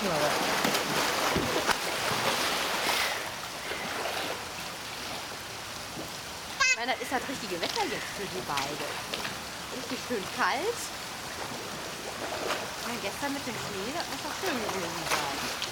Ich meine, das ist das richtige Wetter jetzt für die beide. Richtig schön kalt. Ja, gestern mit dem Schnee, das muss auch schön gewesen sein.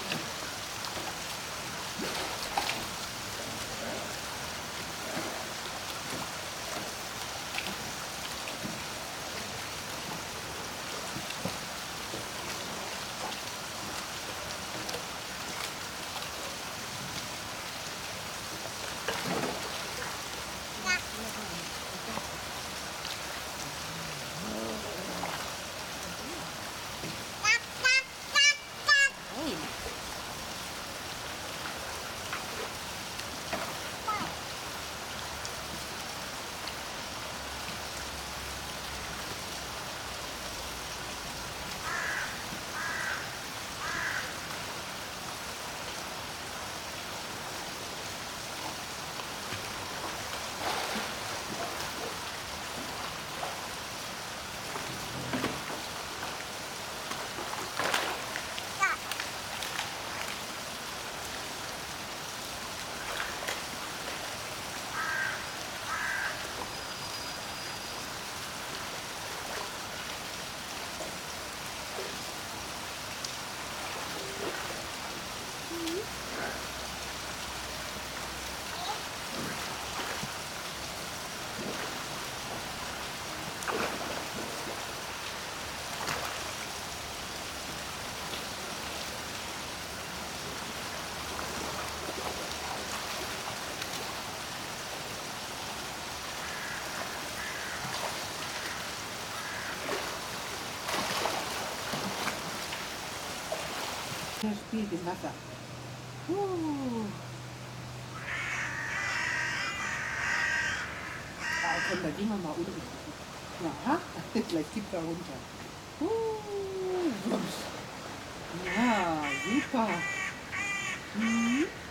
Der spielt im Wasser. Uh. Ah, komm, da gehen wir mal unten. Ja, gleich kippt er runter. Uh, ja, super. Mhm.